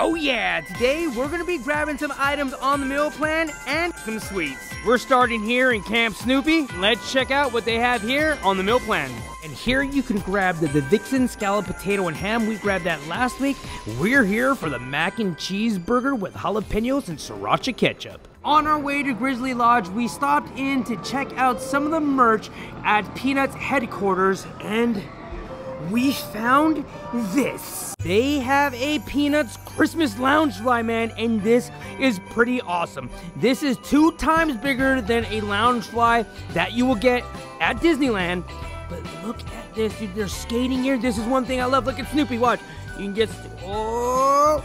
Oh yeah, today we're gonna be grabbing some items on the meal plan and some sweets. We're starting here in Camp Snoopy. Let's check out what they have here on the meal plan. And here you can grab the, the Vixen scallop potato and ham. We grabbed that last week. We're here for the mac and cheese burger with jalapenos and sriracha ketchup. On our way to Grizzly Lodge, we stopped in to check out some of the merch at Peanuts headquarters and we found this. They have a Peanuts Christmas Loungefly man, and this is pretty awesome. This is two times bigger than a Loungefly that you will get at Disneyland. But look at this, dude. They're skating here. This is one thing I love. Look at Snoopy. Watch. You can get. Oh,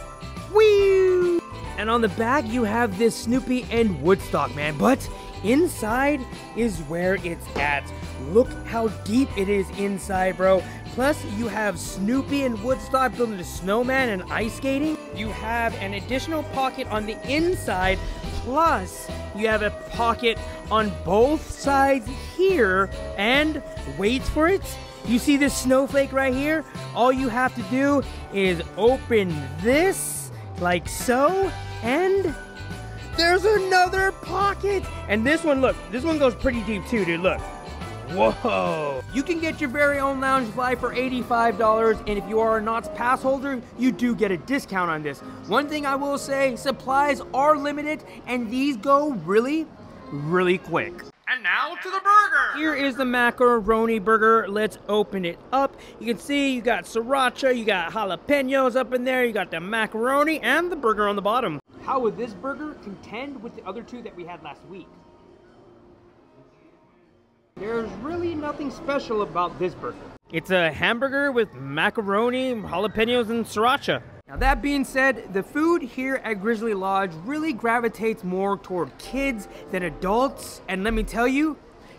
wee! And on the back, you have this Snoopy and Woodstock, man. But inside is where it's at. Look how deep it is inside, bro. Plus, you have Snoopy and Woodstock building a snowman and ice skating. You have an additional pocket on the inside. Plus, you have a pocket on both sides here. And wait for it. You see this snowflake right here? All you have to do is open this like so. And there's another pocket. And this one, look, this one goes pretty deep too, dude. Look. Whoa! You can get your very own Loungefly for $85, and if you are a Knott's Pass holder, you do get a discount on this. One thing I will say, supplies are limited, and these go really, really quick. And now to the burger! Here is the macaroni burger. Let's open it up. You can see you got sriracha, you got jalapenos up in there, you got the macaroni, and the burger on the bottom. How would this burger contend with the other two that we had last week? There's really nothing special about this burger. It's a hamburger with macaroni, jalapenos, and sriracha. Now that being said, the food here at Grizzly Lodge really gravitates more toward kids than adults. And let me tell you,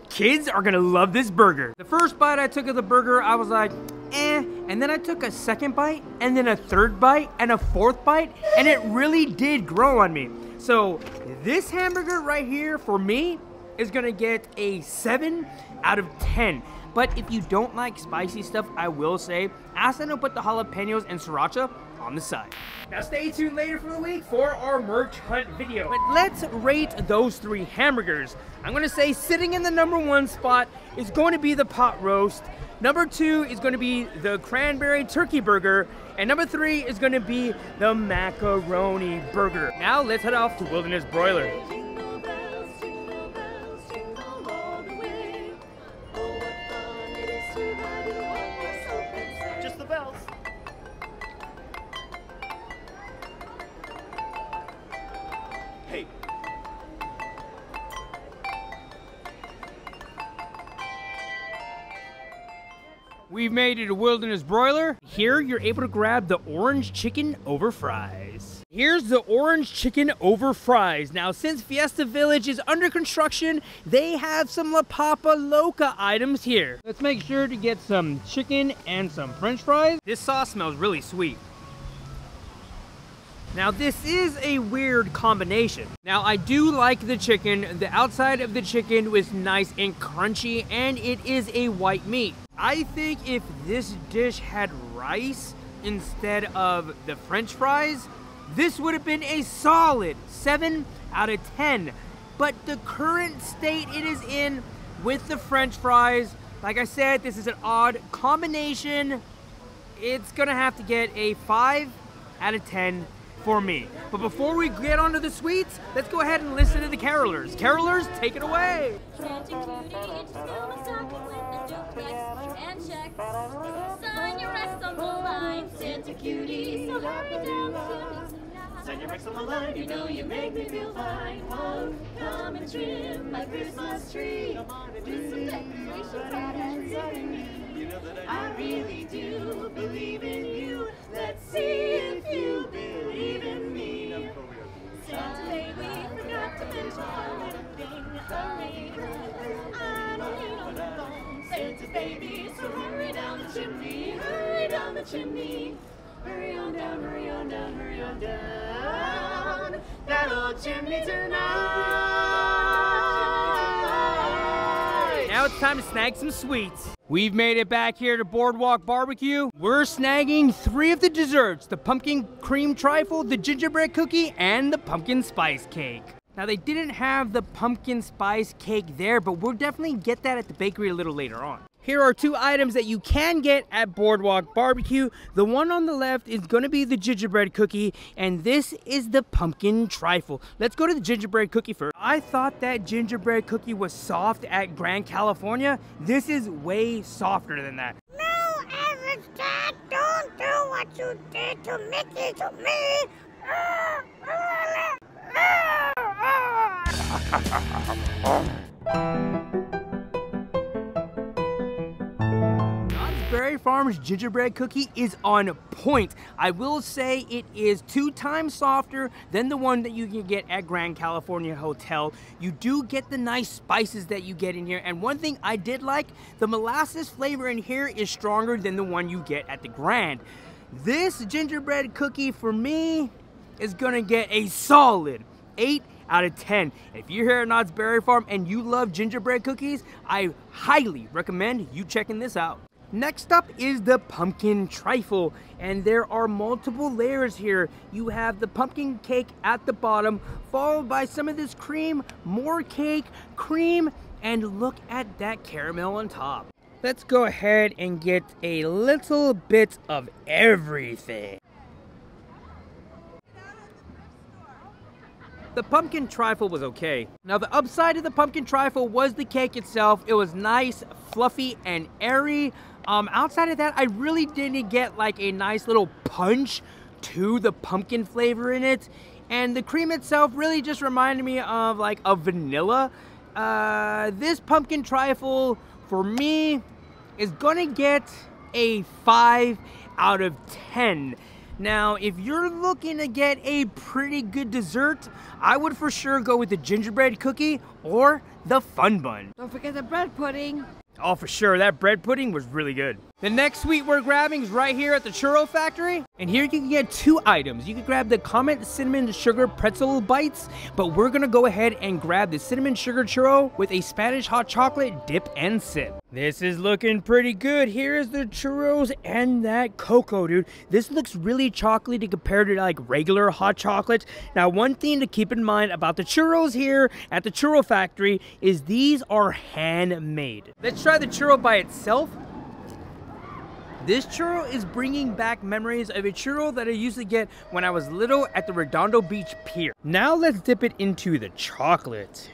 kids are gonna love this burger. The first bite I took of the burger, I was like, eh. And then I took a second bite, and then a third bite, and a fourth bite, and it really did grow on me. So this hamburger right here, for me, is gonna get a 7 out of 10. But if you don't like spicy stuff, I will say, ask them to put the jalapenos and sriracha on the side. Now stay tuned later for the week for our merch hunt video. But let's rate those three hamburgers. I'm gonna say sitting in the number one spot is going to be the pot roast. Number two is going to be the cranberry turkey burger. And number three is going to be the macaroni burger. Now let's head off to Wilderness Broiler. We've made it a wilderness broiler. Here you're able to grab the orange chicken over fries. Here's the orange chicken over fries. Now, since Fiesta Village is under construction, they have some La Papa Loca items here. Let's make sure to get some chicken and some french fries. This sauce smells really sweet. Now this is a weird combination. Now I do like the chicken. The outside of the chicken was nice and crunchy and it is a white meat. I think if this dish had rice instead of the french fries, this would have been a solid 7 out of 10. But the current state it is in with the french fries, like I said, this is an odd combination. It's gonna have to get a 5 out of 10 for me. But before we get onto the sweets, let's go ahead and listen to the carolers. Carolers, take it away. Duplex and check. Sign your X on the line, Santa cutie, so hurry down the chimney tonight. send your ex on the line. You know you make me feel fine. Whoa, come and trim my Christmas tree. With some decorations and sing. I really do believe in you. Let's see if you believe chimney. Hurry on down, hurry on down, hurry on down. That old chimney tonight. Now now it's time to snag some sweets. We've made it back here to Boardwalk Barbecue. We're snagging three of the desserts, the pumpkin cream trifle, the gingerbread cookie, and the pumpkin spice cake. Now they didn't have the pumpkin spice cake there, but we'll definitely get that at the bakery a little later on. Here are two items that you can get at Boardwalk Barbecue. The one on the left is gonna be the gingerbread cookie, and this is the pumpkin trifle. Let's go to the gingerbread cookie first. I thought that gingerbread cookie was soft at Grand California. This is way softer than that. No, average dad, don't do what you did to Mickey to me. Ah, ah, ah, Berry Farm's gingerbread cookie is on point. I will say it is two times softer than the one that you can get at Grand California Hotel. You do get the nice spices that you get in here. And one thing I did like, the molasses flavor in here is stronger than the one you get at the Grand. This gingerbread cookie for me is gonna get a solid 8 out of 10. If you're here at Knott's Berry Farm and you love gingerbread cookies, I highly recommend you checking this out. Next up is the pumpkin trifle, and there are multiple layers here. You have the pumpkin cake at the bottom, followed by some of this cream, more cake, cream, and look at that caramel on top. Let's go ahead and get a little bit of everything. The pumpkin trifle was okay. Now the upside of the pumpkin trifle was the cake itself. It was nice, fluffy, and airy. Um, outside of that, I really didn't get like a nice little punch to the pumpkin flavor in it. And the cream itself really just reminded me of like a vanilla. Uh, this pumpkin trifle, for me, is gonna get a 5 out of 10. Now, if you're looking to get a pretty good dessert, I would for sure go with the gingerbread cookie or the fun bun. Don't forget the bread pudding. Oh, for sure, that bread pudding was really good. The next sweet we're grabbing is right here at the Churro Factory. And here you can get two items. You can grab the Comet Cinnamon Sugar Pretzel Bites, but we're gonna go ahead and grab the Cinnamon Sugar Churro with a Spanish hot chocolate dip and sip. This is looking pretty good. Here's the churros and that cocoa, dude. This looks really chocolatey compared to like regular hot chocolate. Now, one thing to keep in mind about the churros here at the Churro Factory is these are handmade. Let's try the churro by itself. This churro is bringing back memories of a churro that I used to get when I was little at the Redondo Beach Pier. Now let's dip it into the chocolate.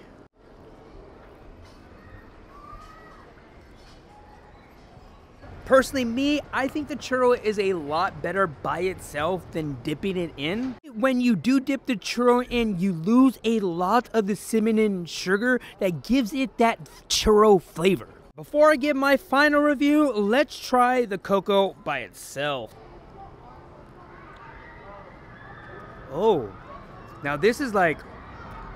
Personally, me, I think the churro is a lot better by itself than dipping it in. When you do dip the churro in, you lose a lot of the cinnamon sugar that gives it that churro flavor. Before I give my final review, let's try the cocoa by itself. Oh, now this is like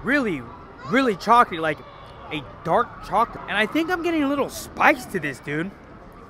really, really chocolatey, like a dark chocolate. And I think I'm getting a little spice to this, dude.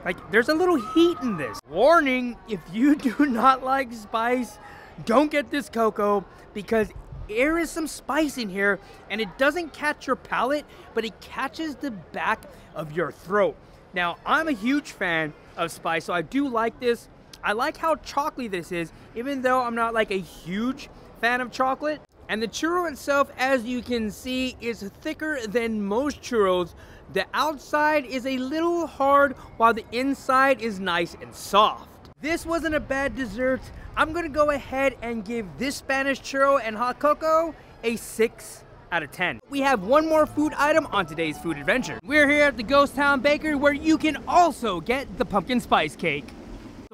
Like, there's a little heat in this. Warning, if you do not like spice, don't get this cocoa because there is some spice in here and it doesn't catch your palate, but it catches the back of your throat. Now, I'm a huge fan of spice, so I do like this. I like how chocolatey this is, even though I'm not like a huge fan of chocolate. And the churro itself, as you can see, is thicker than most churros. The outside is a little hard, while the inside is nice and soft. This wasn't a bad dessert. I'm gonna go ahead and give this Spanish churro and hot cocoa a 6 out of 10. We have one more food item on today's food adventure. We're here at the Ghost Town Bakery where you can also get the pumpkin spice cake.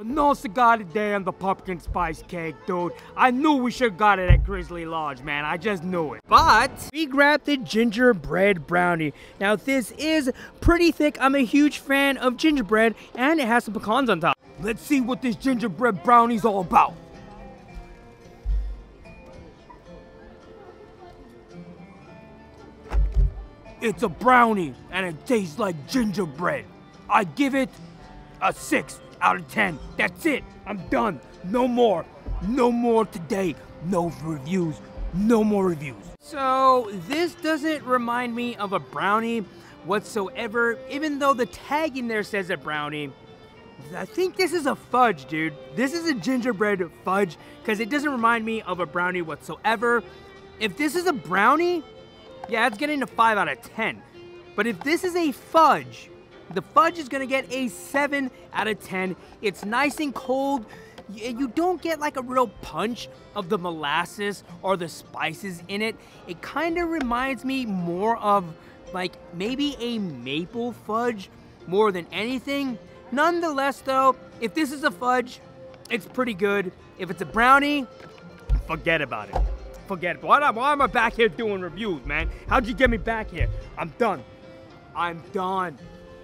No cigar damn the pumpkin spice cake, dude. I knew we should got it at Grizzly Lodge, man. I just knew it. But we grabbed the gingerbread brownie. Now this is pretty thick. I'm a huge fan of gingerbread and it has some pecans on top. Let's see what this gingerbread brownie's all about. It's a brownie and it tastes like gingerbread. I give it a 6 out of 10. That's it. I'm done. No more. No more today. No reviews. No more reviews. So, this doesn't remind me of a brownie, whatsoever, even though the tag in there says a brownie. I think this is a fudge, dude. This is a gingerbread fudge because it doesn't remind me of a brownie whatsoever. If this is a brownie, yeah, it's getting a 5 out of 10. But if this is a fudge, the fudge is gonna get a 7 out of 10. It's nice and cold. You don't get like a real punch of the molasses or the spices in it. It kind of reminds me more of like maybe a maple fudge more than anything. Nonetheless, though, if this is a fudge, it's pretty good. If it's a brownie, forget about it. Forget it. Why, why am I back here doing reviews, man? How'd you get me back here? I'm done. I'm done.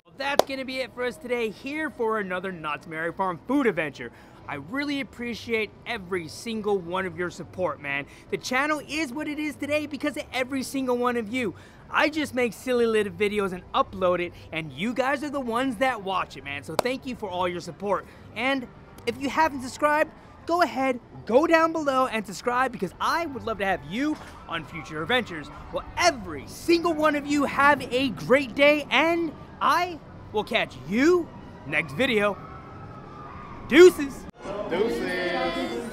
Well, that's gonna be it for us today here for another Knott's Merry Farm food adventure. I really appreciate every single one of your support, man. The channel is what it is today because of every single one of you. I just make silly little videos and upload it, and you guys are the ones that watch it, man. So thank you for all your support. And if you haven't subscribed, go ahead, go down below and subscribe because I would love to have you on future adventures. Well, every single one of you have a great day, and I will catch you next video. Deuces. Deuces.